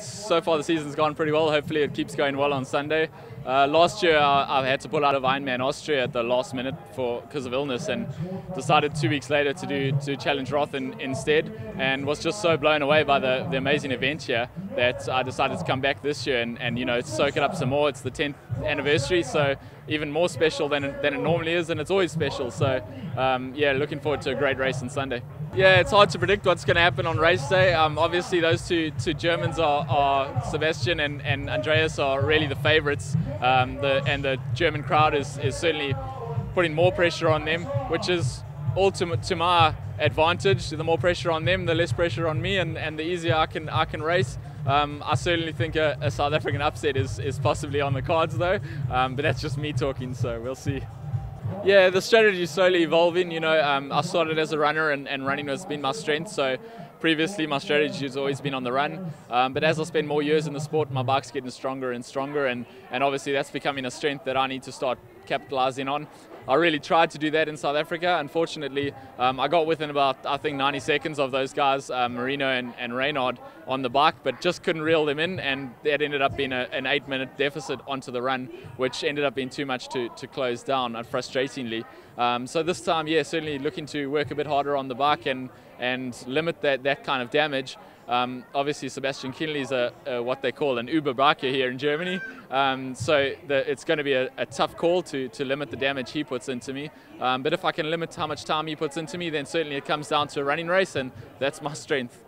so far the season's gone pretty well. Hopefully it keeps going well on Sunday. Uh, last year I, I, had to pull out of Ironman Austria at the last minute for because of illness and decided two weeks later to do to Challenge Roth instead and was just so blown away by the, the amazing event here that I decided to come back this year and, and you know soak it up some more. It's the 10th anniversary so even more special than, than it normally is and it's always special. So um, yeah, looking forward to a great race on Sunday. Yeah, it's hard to predict what's going to happen on race day. Um, obviously, those two two Germans are, are Sebastian and, and Andreas are really the favourites. Um, the, and the German crowd is, is certainly putting more pressure on them, which is all to, to my advantage. The more pressure on them, the less pressure on me, and, and the easier I can I can race. Um, I certainly think a, a, South African upset is, is possibly on the cards though, um, but that's just me talking, so we'll see. Yeah, the strategy is slowly evolving. You know, um, I started as a runner, and, and running has been my strength. So previously, my strategy has always been on the run. Um, but as I spend more years in the sport, my bike's getting stronger and stronger, and, and obviously that's becoming a strength that I need to start capitalizing on. I really tried to do that in South Africa. Unfortunately, um, I got within about, I think, 90 seconds of those guys, uh, Marino and, and Raynard, on the bike, but just couldn't reel them in, and that ended up being a, an eight minute deficit onto the run, which ended up being too much to, to close down, uh, frustratingly. Um, so this time, yeah, certainly looking to work a bit harder on the bike and, and limit that, that kind of damage. Um, obviously, Sebastian Kienle is a, a, what they call an Uber biker here in Germany. Um, so the, it's going to be a, a, tough call to, to limit the damage he puts into me. Um, but if I can limit how much time he puts into me, then certainly it comes down to a running race, and that's my strength.